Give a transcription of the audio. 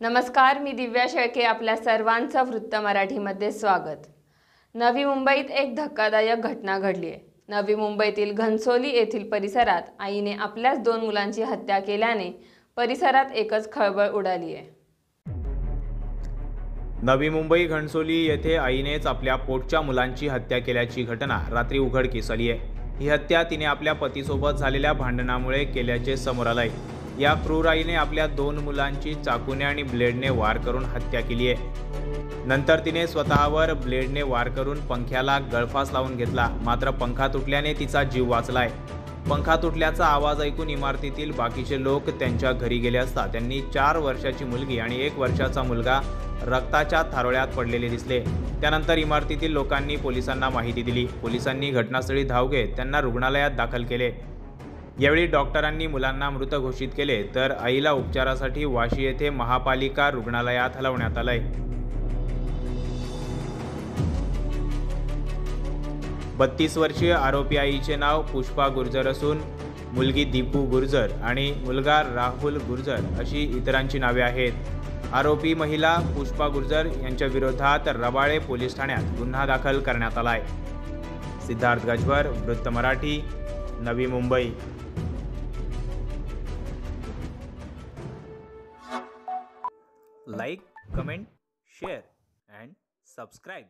नमस्कार मी दिव्या शेळके आपल्या सर्वांचं वृत्त मराठीमध्ये स्वागत. नवी मुंबईत एक धक्कादायक घटना घडली आहे. नवी मुंबईतील घनसोली येथील परिसरात आईने आपल्याच दोन मुलांची हत्या केल्याने परिसरात एकच खळबळ उडाली आहे. नवी मुंबई घणसोली येथे आईनेच आपल्या पोटच्या मुलांची हत्या केल्याची घटना रात्री उघडकीस आली आहे. ही हत्या तिने आपल्या पतीसोबत झालेल्या भांडणामुळे केल्याचे समोर आलंय. या क्रूर आईने आपल्या दोन मुलांची चाकूने आणि ब्लेडने वार करून हत्या केली आहे. नंतर तिने स्वतःवर ब्लेडने वार करून पंख्याला गळफास लावून घेतला. मात्र पंखा तुटल्याने तिचा जीव वाचलाय. पंखा तुटल्याचा आवाज ऐकून इमारतीतील बाकीचे लोक त्यांच्या घरी गेले असता त्यांनी चार वर्षाची मुलगी आणि एक वर्षाचा मुलगा रक्ताच्या थारोळ्यात पडलेले दिसले. त्यानंतर इमारतीतील लोकांनी पोलिसांना माहिती दिली. पोलिसांनी घटनास्थळी धाव घेत त्यांना रुग्णालयात दाखल केले. यावेळी डॉक्टरांनी मुलांना मृत घोषित केले तर आईला उपचारासाठी वाशी येथे महापालिका रुग्णालयात हलवण्यात आलंय. बत्तीस वर्षीय आरोपी आईचे नाव पुष्पा गुर्जर असून मुलगी दीपू गुर्जर आणि मुलगा राहुल गुर्जर अशी इतरांची नावे आहेत. आरोपी महिला पुष्पा गुर्जर यांच्या विरोधात रबाळे पोलीस ठाण्यात गुन्हा दाखल करण्यात आलाय. सिद्धार्थ गजवर वृत्त Marathi Navi Mumbai. Like comment share and subscribe.